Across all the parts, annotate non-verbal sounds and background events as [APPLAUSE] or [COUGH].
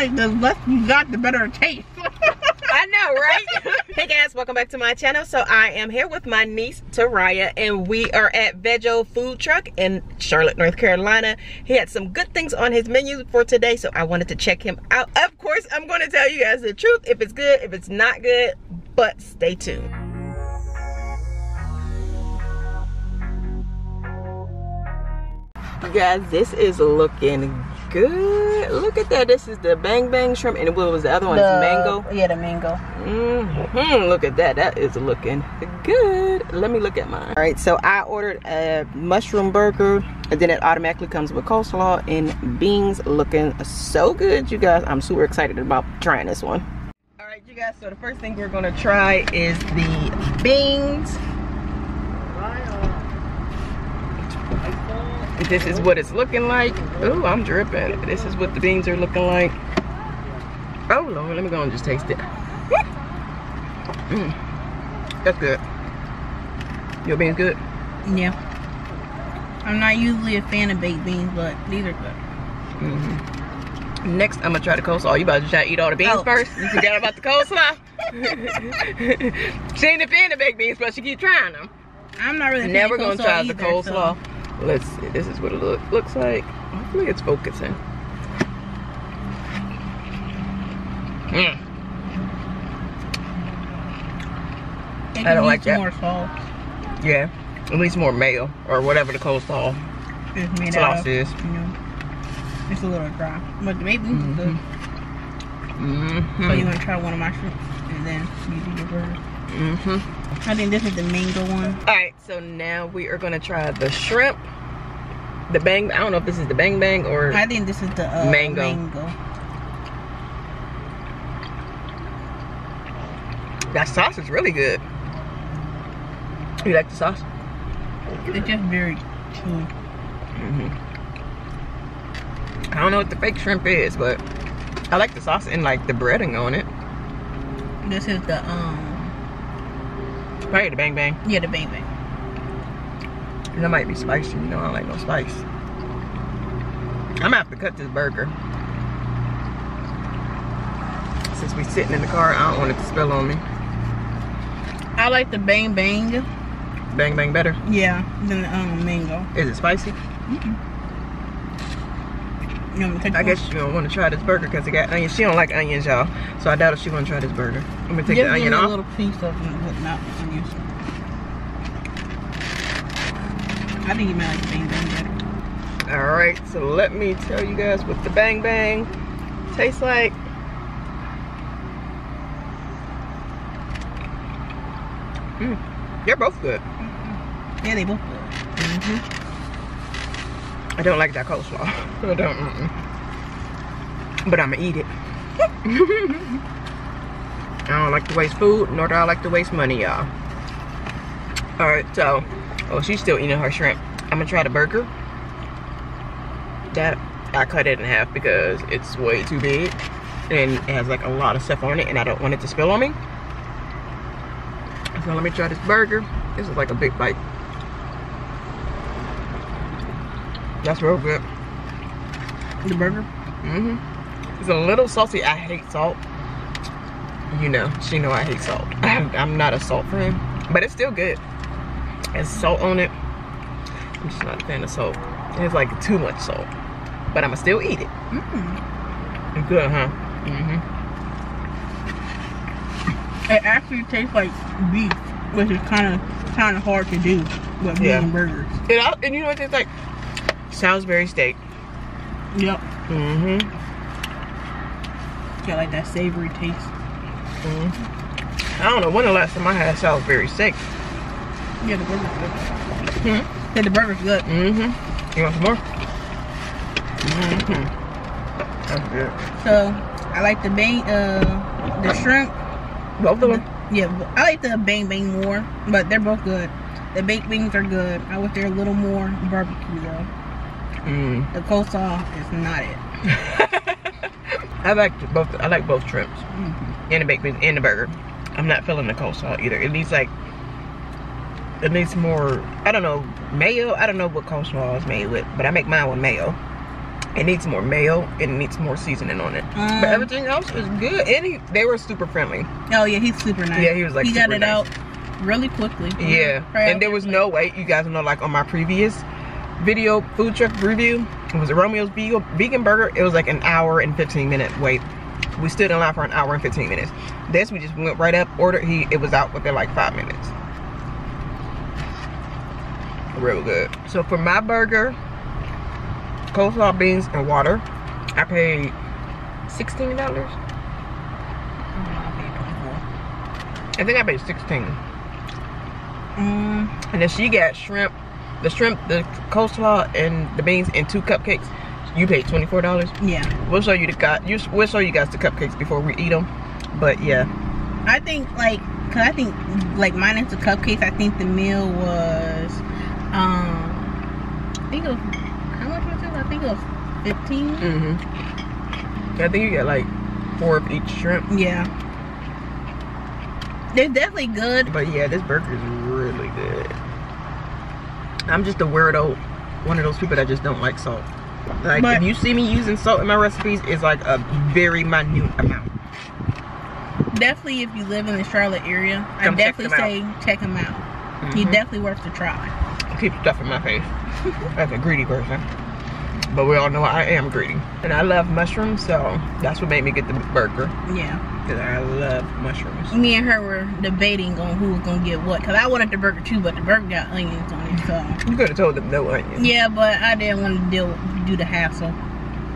like the less you got, the better it tastes. [LAUGHS] I know, right? hey guys, welcome back to my channel. So I am here with my niece, Taraya, and we are at Vego Food Truck in Charlotte, North Carolina. He had some good things on his menu for today, so I wanted to check him out. Of course, I'm gonna tell you guys the truth, if it's good, if it's not good, but stay tuned. You guys, this is looking good. Look at that. This is the bang bang shrimp, and what was the other one? The- mango. Yeah, the mango. hmm Look at that. That is looking good. Let me look at mine. All right, so I ordered a mushroom burger, and then it automatically comes with coleslaw and beans. Looking so good, you guys. I'm super excited about trying this one. All right, you guys. So the first thing we're gonna try is the beans. This is what it's looking like. Ooh, I'm dripping. This is what the beans are looking like. Oh Lord, let me go and just taste it. Mm. That's good. Your beans good? Yeah. I'm not usually a fan of baked beans, but these are good. Mm-hmm. Next, I'm gonna try the coleslaw. You about to try to eat all the beans Oh. first? You forgot about the coleslaw? [LAUGHS] [LAUGHS] she ain't a fan of baked beans, but she keep trying them. I'm not really. a fan Now we're gonna try the coleslaw. so- Let's see. This is what it look, looks like. Hopefully it's focusing. Mm. It I don't like that. More salt. Yeah. At least more mayo or whatever the coleslaw It's sauce of. is. You know, it's a little dry, but maybe beans is good. Mm-hmm. So you want to try one of my shrimps, and then you do your burger. Mm-hmm. I think this is the mango one. All right, so now we are gonna try the shrimp. The bang, I don't know if this is the bang bang or I think this is the uh, Mango. mango. that sauce is really good. You like the sauce? It's just very chewy. hmm I don't know what the fake shrimp is, but I like the sauce and like the breading on it. This is the um Probably the bang bang. yeah the bang bang. That might be spicy. You know, I don't like no spice. I'm gonna have to cut this burger. Since we sitting in the car, I don't want it to spill on me. I like the bang bang. Bang bang better. Yeah, than the um mango. Is it spicy? You want me to take I guess she don't want to try this burger because it got onions. She don't like onions, y'all. So I doubt if she want to try this burger. I'm gonna take Give the onion a little piece of it, not onions. I think you might like the bang bang better. All right, so let me tell you guys what the bang bang tastes like. Mm, they're both good. Yeah, they both good. Mm-hmm. I don't like that coleslaw. [LAUGHS] I don't. Mm-mm. But I'ma eat it. [LAUGHS] I don't like to waste food, nor do I like to waste money, y'all. All right, so oh, she's still eating her shrimp. I'm gonna try the burger. That I cut it in half because it's way too big and it has like a lot of stuff on it, and I don't want it to spill on me. So let me try this burger. This is like a big bite. That's real good. The burger. Mm-hmm. It's a little salty. I hate salt. You know, she know I hate salt. [LAUGHS] I'm, not a salt friend, but it's still good. It's salt on it. I'm just not a fan of salt. It's like too much salt, but I'ma still eat it. Mm. It's good, huh? Mm-hmm. It actually tastes like beef, which is kind of kind of hard to do with Yeah. vegan burgers. And, and you know what it tastes like? Salisbury steak. Yep, Mm-hmm. got like that savory taste. hmm I don't know when the last time I had Salisbury steak. Yeah, the burger's good. Hmm? Yeah, the burger's good. Mm-hmm. You want some more? Mm-hmm. That's good. So I like the bang, uh, the shrimp. Both of them? Yeah, I like the bang bang more, but they're both good. The baked beans are good. I wish they're a little more barbecue though. Mm. The coleslaw is not it. [LAUGHS] I like both. I like both shrimps Mhm. and the baked beans and the burger. I'm not feeling the coleslaw either. It needs like it needs more. I don't know mayo. I don't know what coleslaw is made with, but I make mine with mayo. It needs more mayo and it needs more seasoning on it. Um, but everything else is good. And he, they were super friendly. Oh yeah, he's super nice. Yeah, he was, like, he got it nice. out really quickly. Yeah. And there was no wait. You guys know, like on my previous video food truck review, it was a Romeo's vegan, burger. It was like an hour and 15 minute wait. We stood in line for an hour and 15 minutes. This we just went right up, ordered. He it was out within like five minutes. Real good. So for my burger, coleslaw, beans, and water, I paid sixteen dollars. I think I paid sixteen. Mm, And then she got shrimp, the shrimp, the coleslaw, and the beans, and two cupcakes. You paid twenty four dollars. yeah. We'll show you the got. You, we'll show you guys the cupcakes before we eat them. But yeah, I think like, cause I think like minus the cupcakes, I think the meal was, um, I think it was how much was it? I think it was 15 mm-hmm. I think you get like four of each shrimp. Yeah. They're definitely good. But yeah, this burger is really good. I'm just a weirdo, one of those people that just don't like salt. Like But- if you see me using salt in my recipes, it's like a very minute amount. Definitely, if you live in the Charlotte area, I Come definitely say them check them out. He Mhm. definitely worth the try. keep stuff in my face. [LAUGHS] That's a greedy person. But we all know I am greedy. And I love mushrooms, so that's what made me get the burger. Yeah. Because I love mushrooms. Me and her were debating on who was gonna get what, cause I wanted the burger too, but the burger got onions on it, so. You could have told them no onions. Yeah, but I didn't want to deal do the hassle.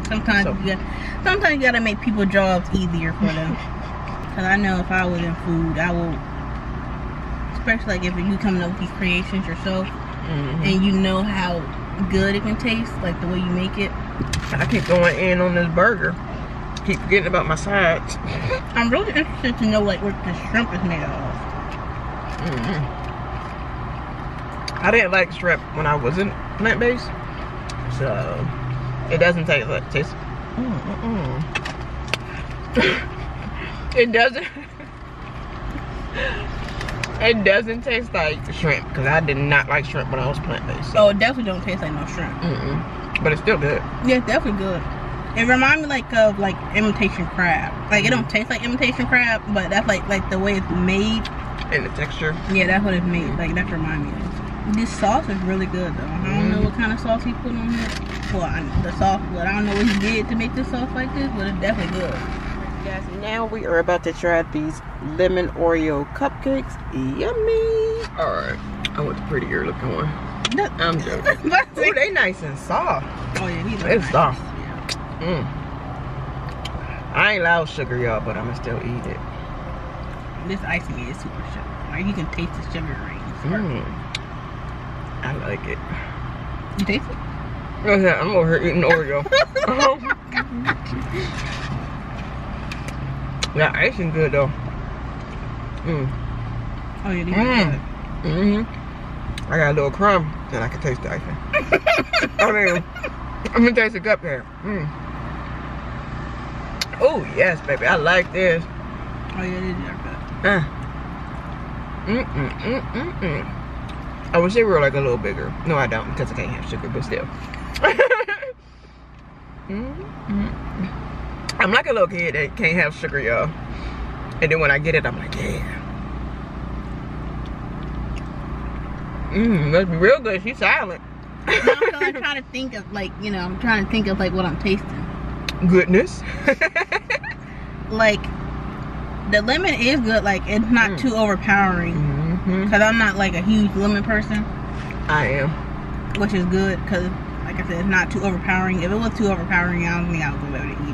Sometimes So- you got, sometimes you gotta make people jobs easier for them. [LAUGHS] Cause I know if I was in food, I will. Especially like if you coming up with these creations yourself, Mhm. and you know how good it can taste, like the way you make it. I keep going in on this burger. Keep forgetting about my sides. [LAUGHS] I'm really interested to know like what the shrimp is made of. Mhm. I didn't like shrimp when I wasn't plant-based. So, it doesn't taste like, taste. Mm, mm-mm. [LAUGHS] it doesn't. [LAUGHS] it doesn't taste like shrimp because I did not like shrimp when I was plant-based. So. Oh, it definitely don't taste like no shrimp. Mm-mm. But it's still good. Yeah, it's definitely good. It reminds me like of like imitation crab. Like it don't taste like imitation crab, but that's like like the way it's made. And the texture. Yeah, that's what it's made. Like that's remind me of. This sauce is really good though. I don't know mm. what kind of sauce he put on it. Well, I, the sauce, but I don't know what he did to make this sauce like this, but it's definitely good. Guys, now we are about to try these lemon Oreo cupcakes. Yummy! Alright, I want the prettier looking one. That- I'm joking. [LAUGHS] Ooh, they nice and soft. oh yeah, these are soft. Yeah. Mm. I ain't loud sugar, y'all, but I'ma still eat it. This icing is super sugar. Like you can taste the sugar rings. Mm. I like it. You taste it? Okay, I'm over here eating Oreo. [LAUGHS] [LAUGHS] that icing good though. Mm. Oh yeah, Mm. are good. hmm I got a little crumb, and I can taste the icing. [LAUGHS] I mean, I'm gonna taste the cupcake. Mm. Oh yes, baby, I like this. Oh yeah, good. Uh. Mm mm mm mm mm. I wish they were like a little bigger. No, I don't, because I can't have sugar, but still. [LAUGHS] mm mm I'm like a little kid that can't have sugar, y'all. And then when I get it, I'm like, yeah. Mmm, that's real good. She's silent. I'm trying [LAUGHS] to think of like you know I'm trying to think of like what I'm tasting. Goodness. [LAUGHS] Like the lemon is good. Like it's not Mm. too overpowering. hmm Cause I'm not like a huge lemon person, I am. which is good. Cause like I said, it's not too overpowering. If it was too overpowering, I don't think I gonna be able to eat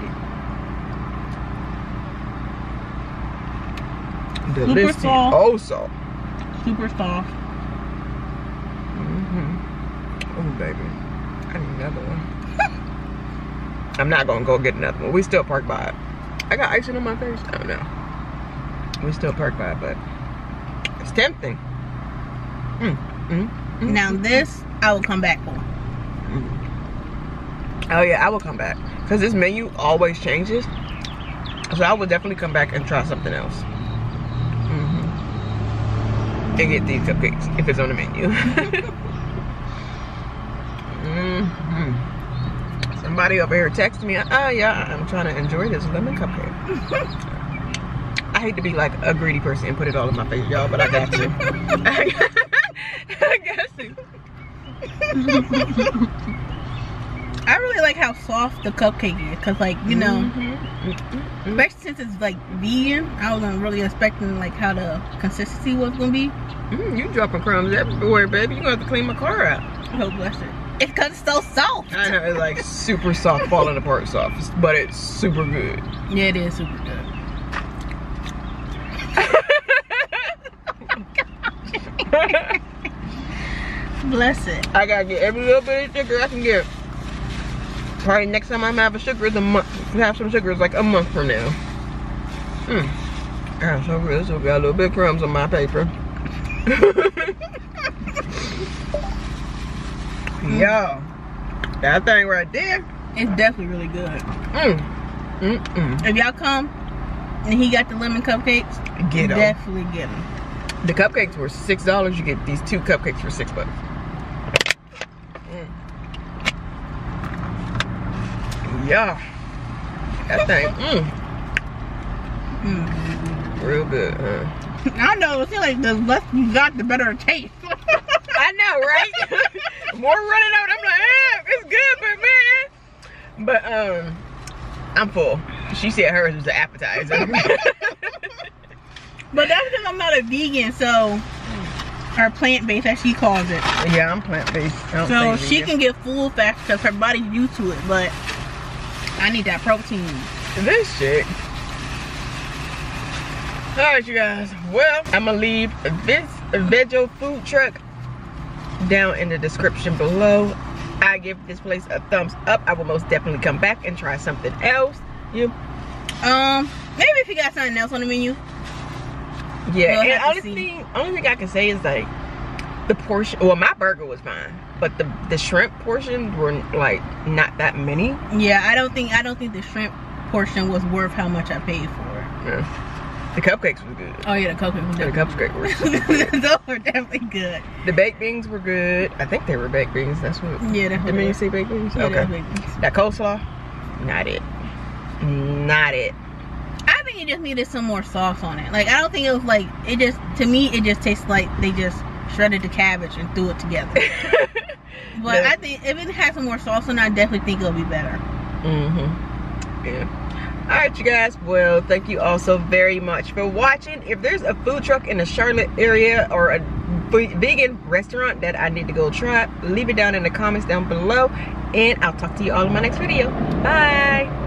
Delicious. soft. Oh, so. Super soft. hmm Oh, baby. I need another one. [LAUGHS] I'm not gonna go get another one. We still park by it. I got icing on my face. I don't know. We still park by it, but it's tempting. Mm, mm, mm, Now mm, this I will come back for. mm. Oh yeah, I will come back because this menu always changes. So I will definitely come back and try something else. And get these cupcakes if it's on the menu. [LAUGHS] hmm Somebody over here texted me, oh yeah, I'm trying to enjoy this lemon cupcake. I hate to be like a greedy person and put it all in my face, y'all, but I got to. [LAUGHS] I got to. [LAUGHS] I really like how soft the cupcake is, cause like you know, Mhm. Mhm. especially since it's like vegan, I wasn't really expecting like how the consistency was gonna be. Mm, you dropping crumbs everywhere, baby. You gonna have to clean my car out. Oh bless it. It's cause it's so soft. I know it's like super soft, falling apart soft, but it's super good. Yeah, it is super good. [LAUGHS] [LAUGHS] Bless it. I gotta get every little bit of sugar I can get. Probably next time I'm have a sugar is a month. Have some sugar is like a month from now. Mm. Ah, so good. So got a little bit of crumbs on my paper. [LAUGHS] Yo, that thing right there. It's definitely really good. Mm. Mm mm. If y'all come and he got the lemon cupcakes, Get 'em. definitely get them. The cupcakes were six dollars. You get these two cupcakes for six bucks. Yeah, that thing, [LAUGHS] mm, Mm. real good. Huh? I know. It seems like the less you got, the better it tastes. [LAUGHS] I know, right? [LAUGHS] More running out. I'm like, eh, it's good, but man, but um, I'm full. She said hers was an appetizer. but that's because I'm not a vegan, so or plant based, as she calls it. yeah, I'm plant based. So she can get full fast because her body's used to it. But I need that protein. this shit. All right, you guys. Well, I'm gonna leave this Veggie food truck down in the description below. I give this place a thumbs up. I will most definitely come back and try something else. You? Um, maybe if you got something else on the menu. Yeah. We'll and only see. thing, only thing I can say is like the portion. Well, my burger was fine, but the the shrimp portions were like not that many. Yeah, I don't think I don't think the shrimp portion was worth how much I paid for it. Yeah. The cupcakes were good. Oh yeah, the cupcakes were good. The cupcakes were good. [LAUGHS] Those were definitely good. The baked beans were good. I think they were baked beans. That's what. Yeah, that's what Did you say baked beans? Yeah, okay. baked beans. That coleslaw, not it. Not it. I think it just needed some more sauce on it. Like I don't think it was like it just to me it just tastes like they just shredded the cabbage and threw it together. [LAUGHS] But I think if it had some more sauce on it, I definitely think it'll be better. mm-hmm. Yeah. All right, you guys. Well, thank you all so very much for watching. If there's a food truck in the Charlotte area or a vegan restaurant that I need to go try, leave it down in the comments down below. And I'll talk to you all in my next video. Bye.